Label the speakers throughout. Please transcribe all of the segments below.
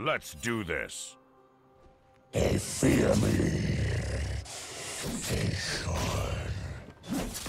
Speaker 1: Let's do this.
Speaker 2: They fear me. They should.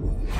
Speaker 1: Yeah.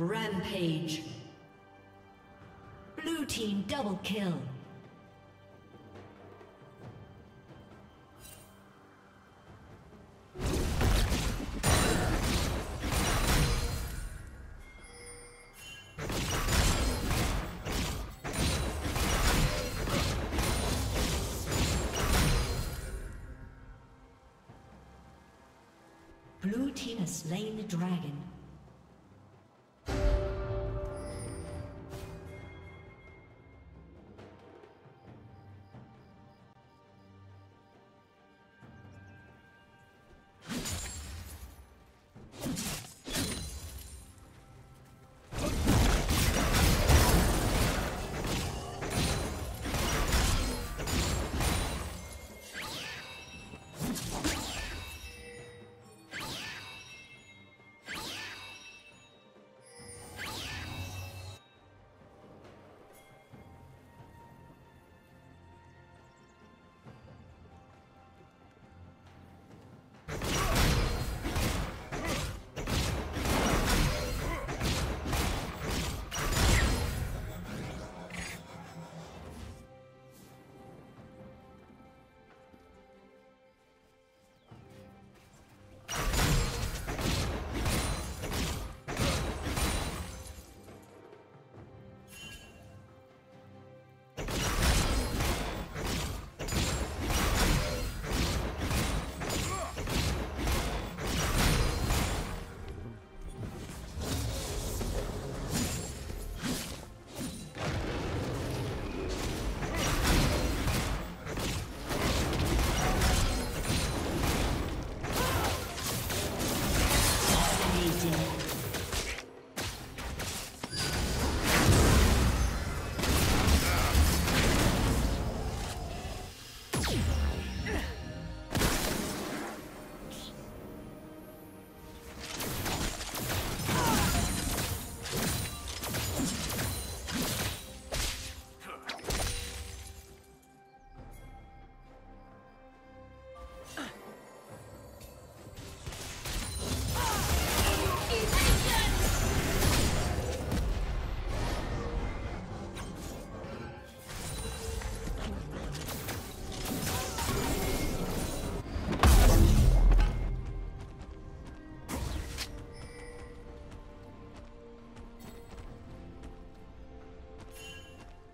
Speaker 1: Rampage. Blue team double kill. Blue team has slain the dragon.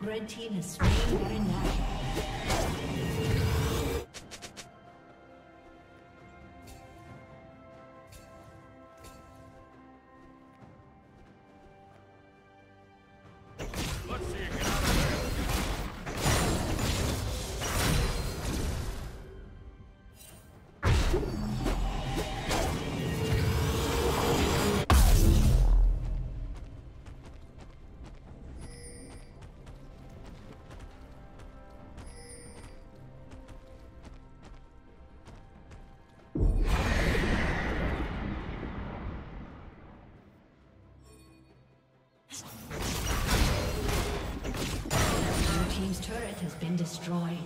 Speaker 1: Red team has slain Baron been destroyed.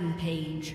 Speaker 1: Rampage.